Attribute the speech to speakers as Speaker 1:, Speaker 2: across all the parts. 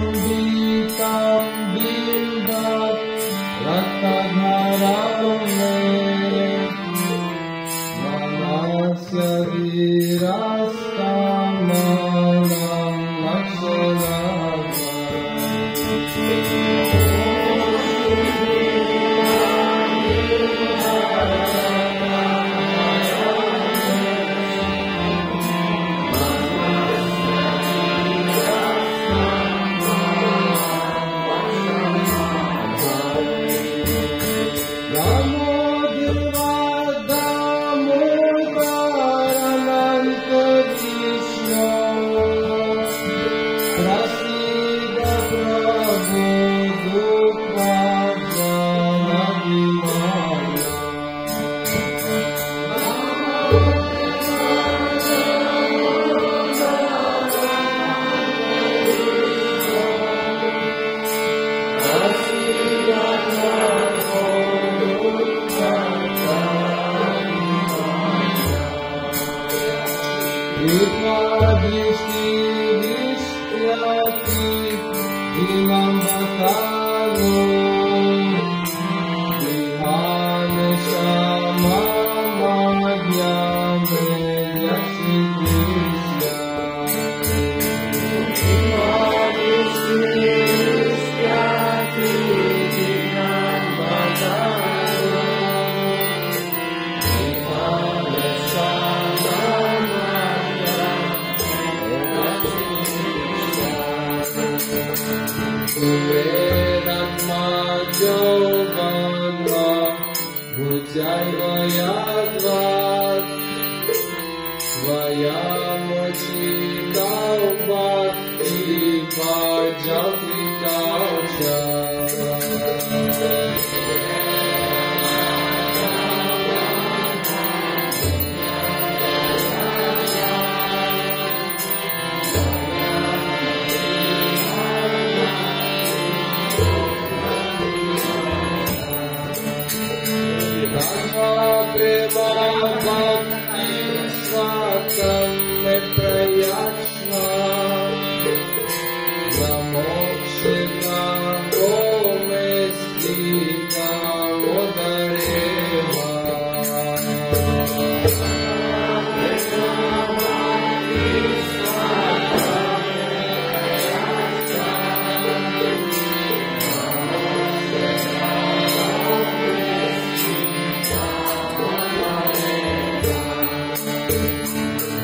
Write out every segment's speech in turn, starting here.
Speaker 1: will be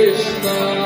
Speaker 1: Krishna